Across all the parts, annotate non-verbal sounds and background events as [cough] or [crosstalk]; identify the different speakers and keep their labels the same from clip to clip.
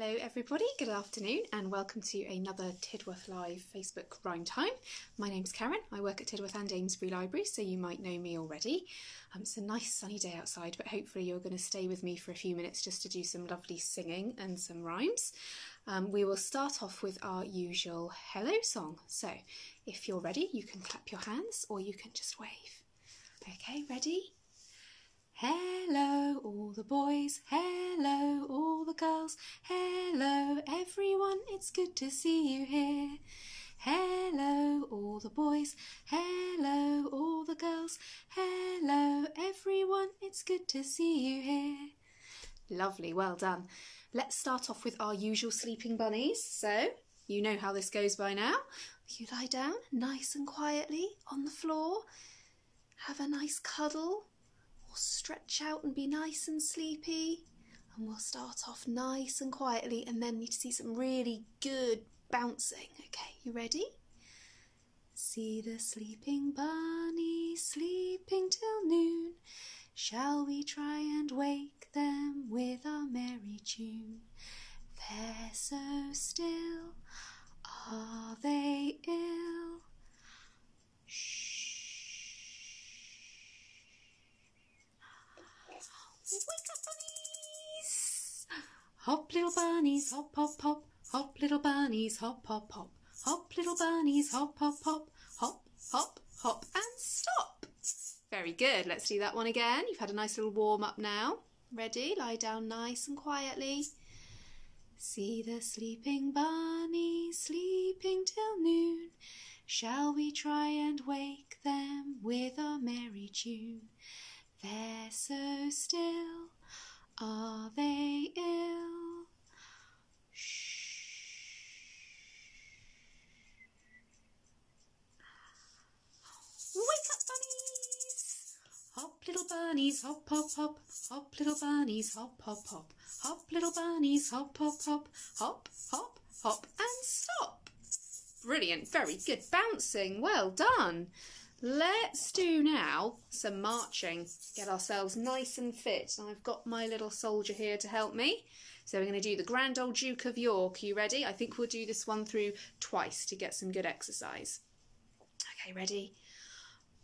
Speaker 1: Hello everybody, good afternoon and welcome to another Tidworth Live Facebook Rhyme Time. My name's Karen, I work at Tidworth and Amesbury Library so you might know me already. Um, it's a nice sunny day outside but hopefully you're going to stay with me for a few minutes just to do some lovely singing and some rhymes. Um, we will start off with our usual hello song. So if you're ready you can clap your hands or you can just wave. Okay, ready? Hello, all the boys. Hello, all the girls. Hello, everyone. It's good to see you here. Hello, all the boys. Hello, all the girls. Hello, everyone. It's good to see you here. Lovely, well done. Let's start off with our usual sleeping bunnies. So, you know how this goes by now. You lie down nice and quietly on the floor. Have a nice cuddle stretch out and be nice and sleepy. And we'll start off nice and quietly and then need to see some really good bouncing. Okay, you ready? See the sleeping bunny sleeping till noon. Shall we try and wake them with our merry tune? They're so still, are they Hop, little bunnies, hop, hop, hop. Hop, little bunnies, hop, hop, hop. Hop, little bunnies, hop, hop, hop. Hop, hop, hop, and stop. Very good. Let's do that one again. You've had a nice little warm up now. Ready? Lie down nice and quietly. See the sleeping bunnies sleeping till noon. Shall we try and wake them with our merry tune? They're so still, are they ill? Bunnies, hop, hop, hop. Hop, little bunnies, hop, hop, hop. Hop, little bunnies, hop, hop, hop. Hop, hop, hop, and stop. Brilliant, very good bouncing. Well done. Let's do now some marching, get ourselves nice and fit. And I've got my little soldier here to help me. So we're going to do the Grand Old Duke of York. You ready? I think we'll do this one through twice to get some good exercise. Okay, ready?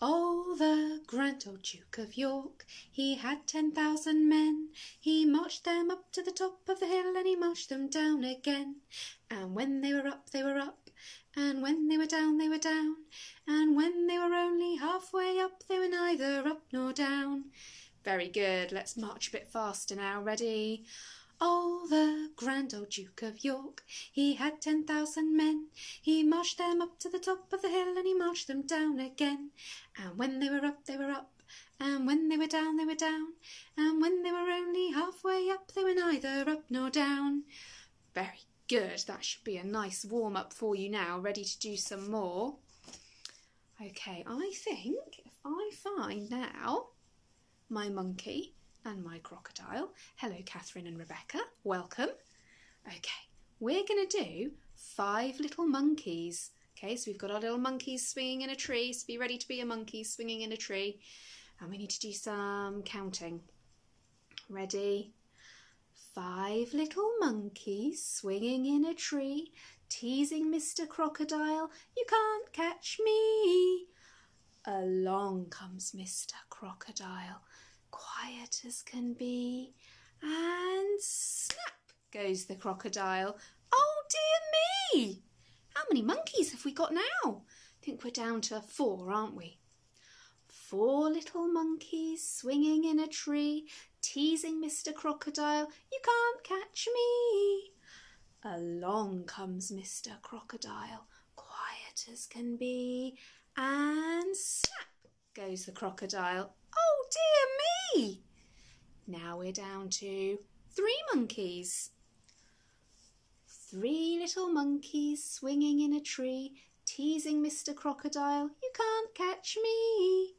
Speaker 1: Oh, the grand old Duke of York, he had ten thousand men. He marched them up to the top of the hill and he marched them down again. And when they were up, they were up, and when they were down, they were down. And when they were only halfway up, they were neither up nor down. Very good. Let's march a bit faster now. Ready? Oh, the grand old Duke of York, he had ten thousand men. He marched them up to the top of the hill and he marched them down again. And when they were up, they were up. And when they were down, they were down. And when they were only halfway up, they were neither up nor down. Very good. That should be a nice warm up for you now. Ready to do some more? Okay, I think if I find now my monkey and my crocodile. Hello, Catherine and Rebecca. Welcome. Okay, we're going to do five little monkeys. Okay, so we've got our little monkeys swinging in a tree. So be ready to be a monkey swinging in a tree. And we need to do some counting. Ready? Five little monkeys swinging in a tree, teasing Mr. Crocodile, you can't catch me. Along comes Mr. Crocodile, quiet as can be, and snap goes the crocodile. Oh dear me! How many monkeys have we got now? I think we're down to four, aren't we? Four little monkeys swinging in a tree, teasing Mr. Crocodile, you can't catch me. Along comes Mr. Crocodile, quiet as can be, and snap goes the crocodile. Dear me! Now we're down to three monkeys. Three little monkeys swinging in a tree, teasing Mr. Crocodile, you can't catch me.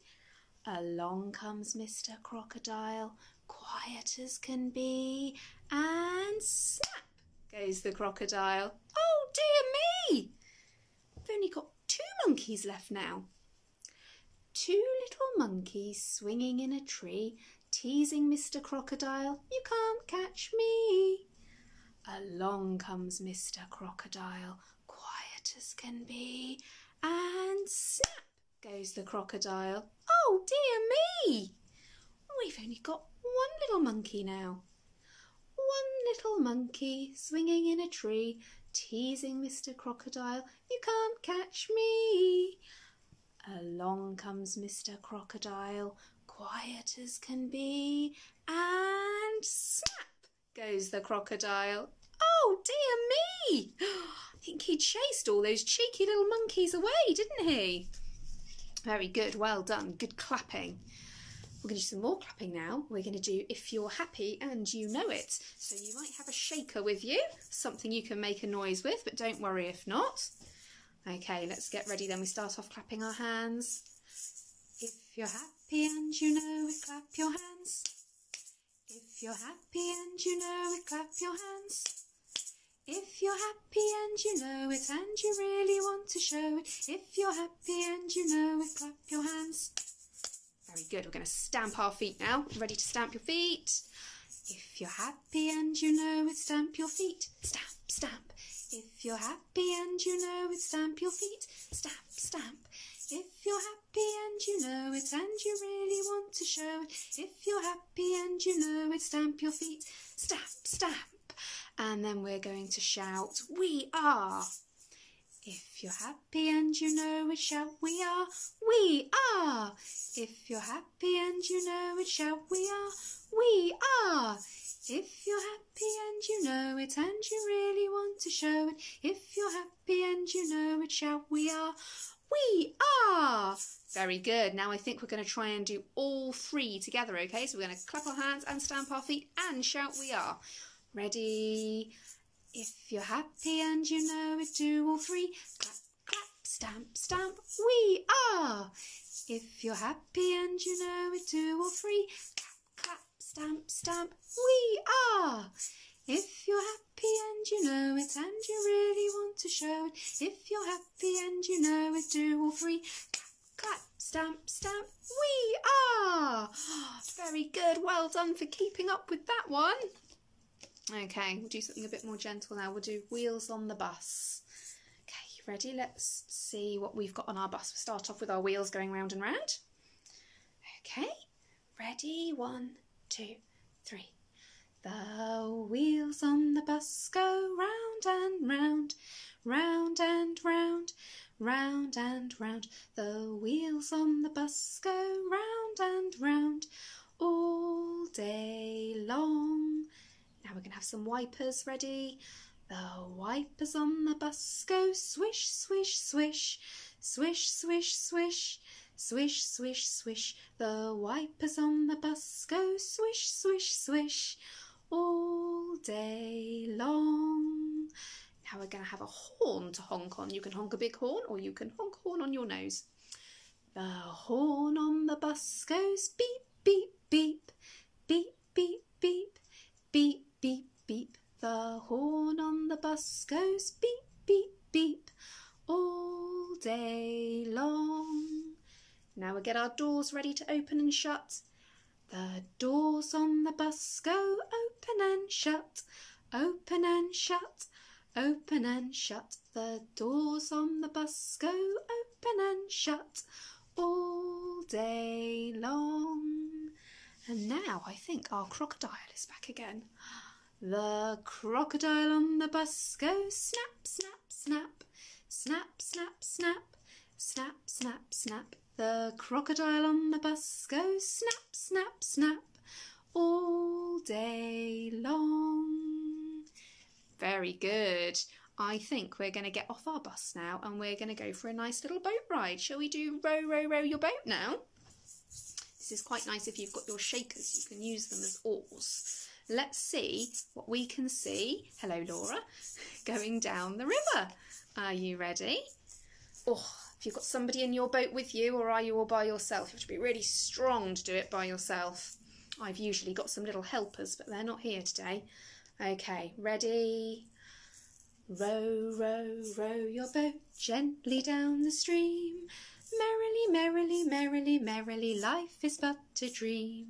Speaker 1: Along comes Mr. Crocodile, quiet as can be, and snap goes the crocodile. Oh dear me! We've only got two monkeys left now. Two little monkeys swinging in a tree, teasing Mr. Crocodile, you can't catch me. Along comes Mr. Crocodile, quiet as can be, and snap goes the crocodile. Oh dear me! We've only got one little monkey now. One little monkey swinging in a tree, teasing Mr. Crocodile, you can't catch me. Along comes Mr. Crocodile, quiet as can be, and snap goes the crocodile. Oh dear me! [gasps] I think he chased all those cheeky little monkeys away, didn't he? Very good, well done, good clapping. We're going to do some more clapping now. We're going to do If You're Happy and You Know It. So you might have a shaker with you, something you can make a noise with, but don't worry if not. Okay, let's get ready then. We start off clapping our hands. If you're happy and you know it, clap your hands. If you're happy and you know it, clap your hands. If you're happy and you know it and you really want to show it, if you're happy and you know it, clap your hands. Very good. We're going to stamp our feet now. Ready to stamp your feet? If you're happy and you know it, stamp your feet. Stamp, stamp. If you're happy and you know it, stamp your feet. Stamp, stamp. If you're happy and you know it and you really want to show it, if you're happy and you know it, stamp your feet. Stamp, stamp and then we're going to shout, We are. If you're happy and you know it, shout, We are, we are. If you're happy and you know it, shout, We are, we are. If you're happy and you know it and you really want to show it, if you're happy and you know it, shout, We are, we are. Very good. Now I think we're going to try and do all three together, okay? So we're going to clap our hands and stamp our feet and shout, We are. Ready? If you're happy and you know it, do all three. Clap, clap, stamp, stamp, we are. If you're happy and you know it, do all three. Clap, stamp, stamp, we are. If you're happy and you know it and you really want to show it, if you're happy and you know it, do all three. Clap, clap, stamp, stamp, we are. Very good. Well done for keeping up with that one. Okay, we'll do something a bit more gentle now. We'll do wheels on the bus. Okay, ready? Let's see what we've got on our bus. We'll start off with our wheels going round and round. Okay, ready? One, two, three. The wheels on the bus go round and round, round and round, round and round. The wheels on the bus go round and round all day long. Now we're going to have some wipers ready. The wipers on the bus go swish, swish, swish, swish, swish, swish, swish, swish, swish. The wipers on the bus go swish, swish, swish all day long. Now we're going to have a horn to honk on. You can honk a big horn or you can honk horn on your nose. The horn on the bus goes beep, beep, beep, beep, beep, beep, beep, beep, beep. The horn on the bus goes beep, beep, beep all day long. Now we get our doors ready to open and shut. The doors on the bus go open and shut, open and shut, open and shut. The doors on the bus go open and shut all day long. And now I think our crocodile is back again. The crocodile on the bus goes snap, snap, snap, snap, snap, snap, snap, snap, snap. The crocodile on the bus goes snap, snap, snap, all day long. Very good. I think we're going to get off our bus now and we're going to go for a nice little boat ride. Shall we do row, row, row your boat now? This is quite nice if you've got your shakers, you can use them as oars. Let's see what we can see, hello Laura, [laughs] going down the river. Are you ready? Oh, if you've got somebody in your boat with you or are you all by yourself, you have to be really strong to do it by yourself. I've usually got some little helpers, but they're not here today. Okay, ready? Row, row, row your boat gently down the stream. Merrily, merrily, merrily, merrily, life is but a dream.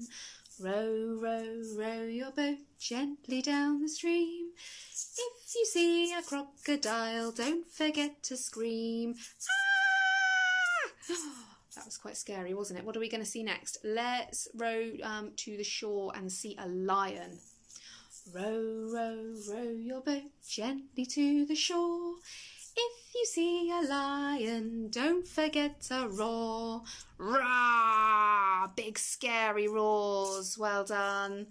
Speaker 1: Row, row, row your boat gently down the stream. If you see a crocodile, don't forget to scream. Ah! [gasps] That was quite scary, wasn't it? What are we going to see next? Let's row um, to the shore and see a lion. Row, row, row your boat gently to the shore. If you see a lion, don't forget to roar. Rah! Big scary roars. Well done.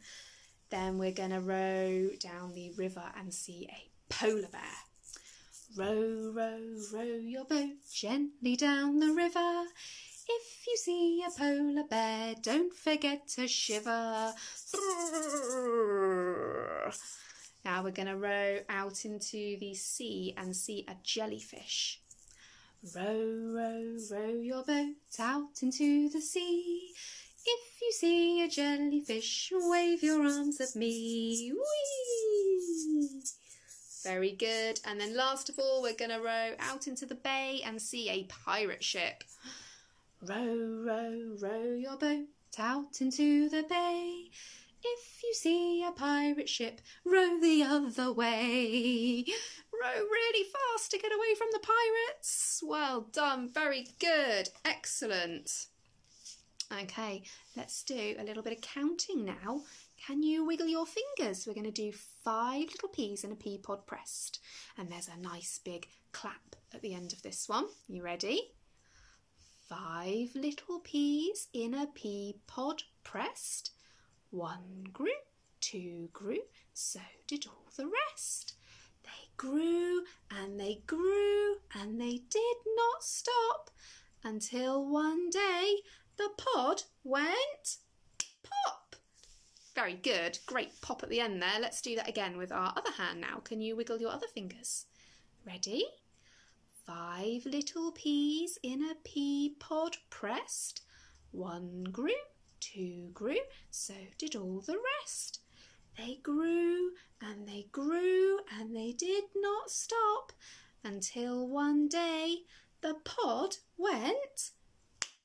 Speaker 1: Then we're going to row down the river and see a polar bear. Row, row, row your boat gently down the river. If you see a polar bear, don't forget to shiver. Now we're going to row out into the sea and see a jellyfish. Row, row, row your boat out into the sea. If you see a jellyfish, wave your arms at me. Whee! Very good. And then last of all, we're going to row out into the bay and see a pirate ship. Row, row, row your boat out into the bay. If you see a pirate ship, row the other way. Row really fast to get away from the pirates. Well done, very good, excellent. Okay, let's do a little bit of counting now. Can you wiggle your fingers? We're going to do five little peas in a pea pod pressed. And there's a nice big clap at the end of this one. You ready? Five little peas in a pea pod pressed. One grew, two grew, so did all the rest. They grew and they grew and they did not stop until one day the pod went pop. Very good. Great pop at the end there. Let's do that again with our other hand now. Can you wiggle your other fingers? Ready? Five little peas in a pea pod pressed. One grew, two grew, so did all the rest. They grew and they grew and they did not stop until one day the pod went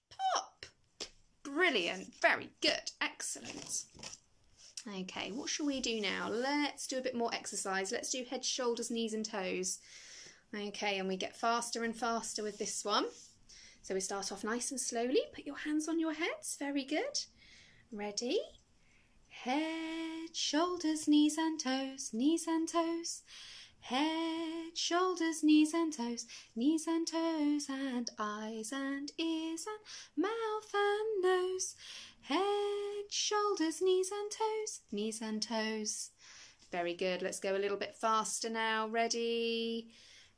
Speaker 1: pop. Brilliant, very good, excellent. Okay, what shall we do now? Let's do a bit more exercise. Let's do head, shoulders, knees and toes. Okay, and we get faster and faster with this one. So we start off nice and slowly. Put your hands on your heads. Very good. Ready? Head, shoulders, knees and toes, knees and toes. Head, shoulders, knees and toes, knees and toes, and eyes and ears and mouth and nose. Head, shoulders, knees and toes, knees and toes. Very good. Let's go a little bit faster now. Ready?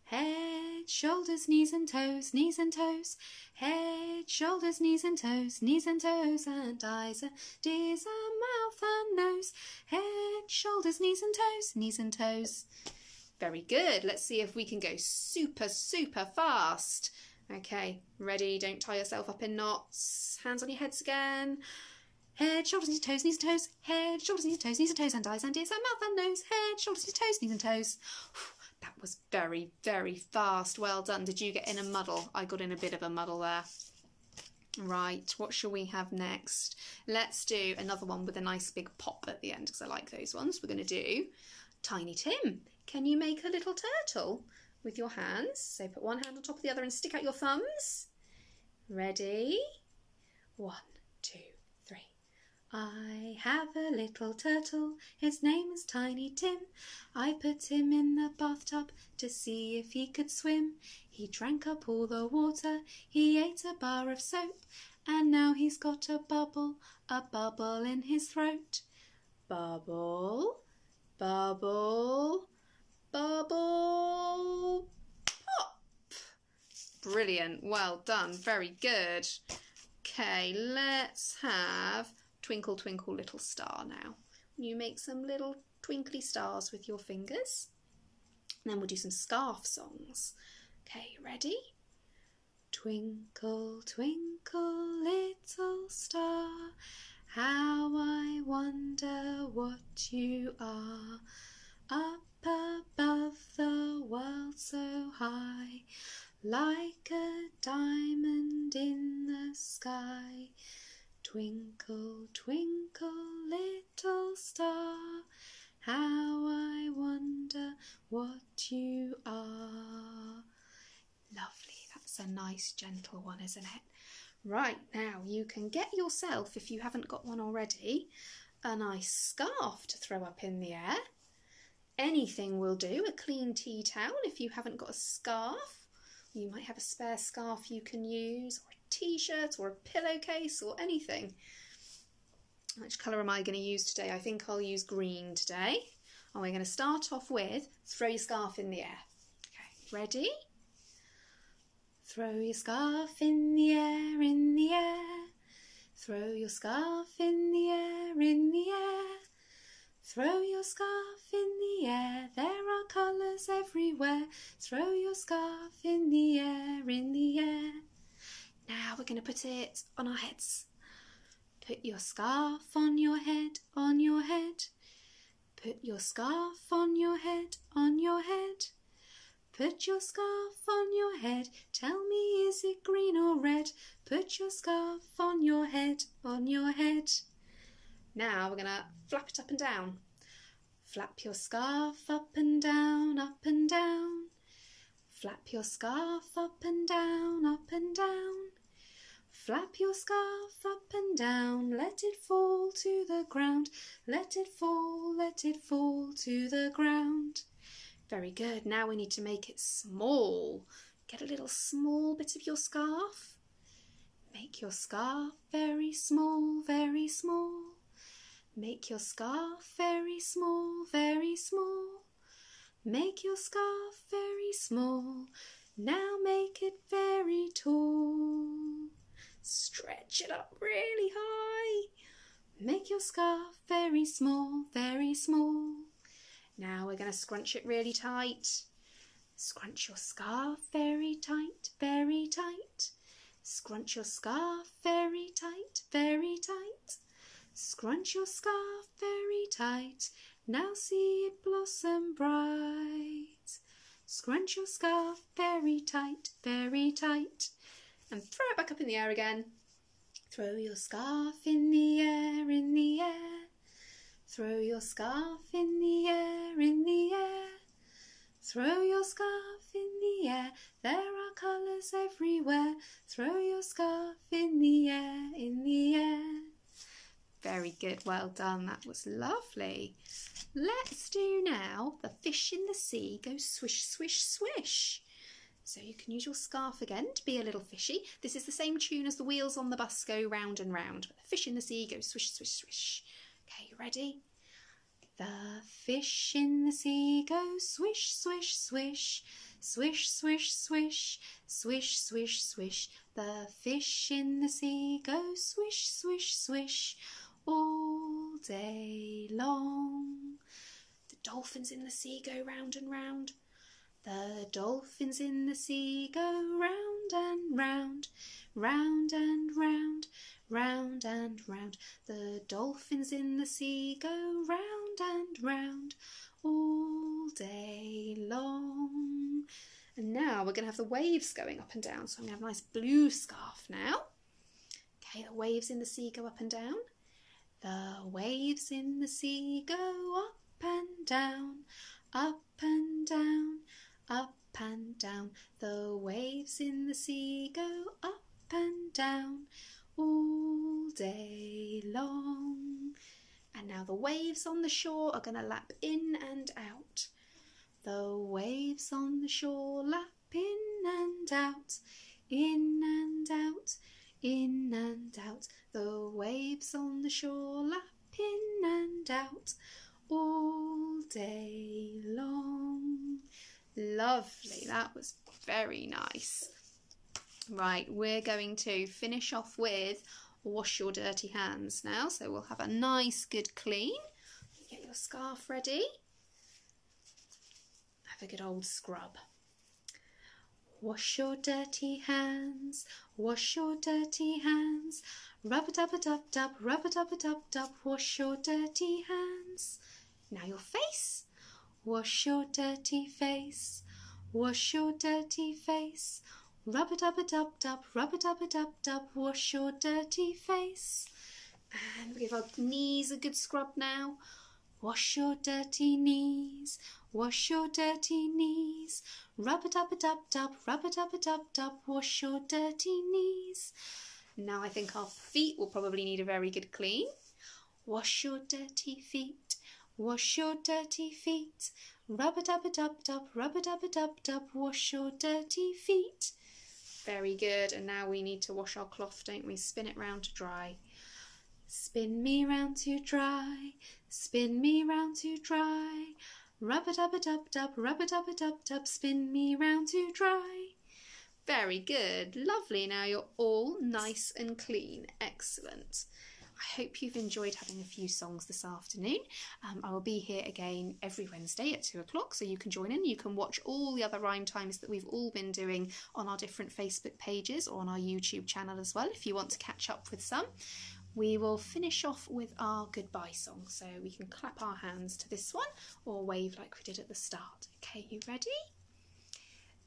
Speaker 1: Head, shoulders, knees and toes, knees and toes. Head, shoulders, knees and toes, knees and toes, and eyes and ears and mouth and nose. Head, shoulders, knees and toes, knees and toes. Very good. Let's see if we can go super, super fast. Okay, ready? Don't tie yourself up in knots. Hands on your heads again. Head, shoulders, knees, toes, knees and toes. Head, shoulders, knees, toes, knees and toes, and eyes and ears and mouth and nose. Head, shoulders, knees, toes, knees and toes. [sighs] That was very, very fast. Well done. Did you get in a muddle? I got in a bit of a muddle there. Right, what shall we have next? Let's do another one with a nice big pop at the end because I like those ones. We're going to do Tiny Tim. Can you make a little turtle with your hands? So put one hand on top of the other and stick out your thumbs. Ready? One, two, three. I have a little turtle, his name is Tiny Tim. I put him in the bathtub to see if he could swim. He drank up all the water, he ate a bar of soap, and now he's got a bubble, a bubble in his throat. Bubble, bubble, bubble, pop. Brilliant, well done, very good. Okay, let's have Twinkle, twinkle, little star now. You make some little twinkly stars with your fingers. And then we'll do some scarf songs. Okay, ready? Twinkle, twinkle, little star, how I wonder what you are. Up so high, like a diamond in the sky. Twinkle, twinkle, little star, how I wonder what you are. Lovely, that's a nice gentle one, isn't it? Right, now you can get yourself, if you haven't got one already, a nice scarf to throw up in the air. Anything will do, a clean tea towel if you haven't got a scarf. You might have a spare scarf you can use, or a t-shirt, or a pillowcase, or anything. Which colour am I going to use today? I think I'll use green today. And we're going to start off with throw your scarf in the air. Okay, ready? Throw your scarf in the air, in the air. Throw your scarf in the air, in the air. Throw your scarf in the air, there are colours everywhere. Throw your scarf in the air, in the air. Now we're going to put it on our heads. Put your scarf on your head, on your head. Put your scarf on your head, on your head. Put your scarf on your head. Tell me, is it green or red? Put your scarf on your head, on your head. Now we're going to flap it up and down. Flap your scarf up and down, up and down. Flap your scarf up and down, up and down. Flap your scarf up and down, let it fall to the ground. Let it fall, let it fall to the ground. Very good. Now we need to make it small. Get a little small bit of your scarf. Make your scarf very small, very small. Make your scarf very small, very small. Make your scarf very small. Now make it very tall. Stretch it up really high. Make your scarf very small, very small. Now we're going to scrunch it really tight. Scrunch your scarf very tight, very tight. Scrunch your scarf very tight, very tight. Scrunch your scarf very tight. Now see it blossom bright. Scrunch your scarf very tight, very tight. And throw it back up in the air again. Throw your scarf in the air, in the air. Throw your scarf in the air, in the air. Throw your scarf in the air, there are colours everywhere. Throw your scarf in the air, in the air. Very good, well done, that was lovely. Let's do now the fish in the sea go swish, swish, swish. So you can use your scarf again to be a little fishy. This is the same tune as the wheels on the bus go round and round. The fish in the sea go swish, swish, swish. Okay, you ready? The fish in the sea go swish, swish, swish. Swish, swish, swish, swish, swish, swish. The fish in the sea go swish, swish, swish all day long. The dolphins in the sea go round and round. The dolphins in the sea go round and round, round and round, round and round. The dolphins in the sea go round and round all day long. And now we're going to have the waves going up and down. So I'm going to have a nice blue scarf now. Okay, the waves in the sea go up and down. The waves in the sea go up and down, up and down, up and down. The waves in the sea go up and down all day long. And now the waves on the shore are going to lap in and out. The waves on the shore lap in and out, in and out, in and out. The waves on the shore lap in and out all day long. Lovely, that was very nice. Right, we're going to finish off with wash your dirty hands now. So we'll have a nice good clean. Get your scarf ready. Have a good old scrub. Wash your dirty hands, wash your dirty hands. Rub a dub a dub dub, rub a dub a dub dub, wash your dirty hands. Now your face. Wash your dirty face, wash your dirty face. Rub a dub a dub dub, rub a dub a dub dub, wash your dirty face. And give our knees a good scrub now. Wash your dirty knees, wash your dirty knees. Rub a dub a dub dub, rub a dub a dub dub, wash your dirty knees. Now I think our feet will probably need a very good clean. Wash your dirty feet, wash your dirty feet. Rub a dub a dub dub, rub a dub a dub dub, wash your dirty feet. Very good. And now we need to wash our cloth, don't we? Spin it round to dry. Spin me round to dry, spin me round to dry. Rub a dub a dub dub, rub a dub a dub dub, spin me round to dry. Very good, lovely. Now you're all nice and clean. Excellent. I hope you've enjoyed having a few songs this afternoon. Um, I will be here again every Wednesday at two o'clock, so you can join in. You can watch all the other rhyme times that we've all been doing on our different Facebook pages or on our YouTube channel as well if you want to catch up with some. We will finish off with our goodbye song, so we can clap our hands to this one or wave like we did at the start. Okay, you ready?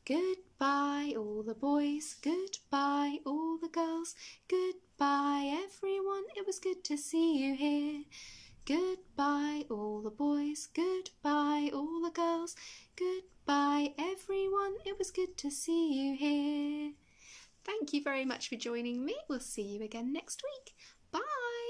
Speaker 1: Goodbye, all the boys. Goodbye, all the girls. Goodbye, everyone. It was good to see you here. Goodbye, all the boys. Goodbye, all the girls. Goodbye, everyone. It was good to see you here. Thank you very much for joining me. We'll see you again next week. Bye.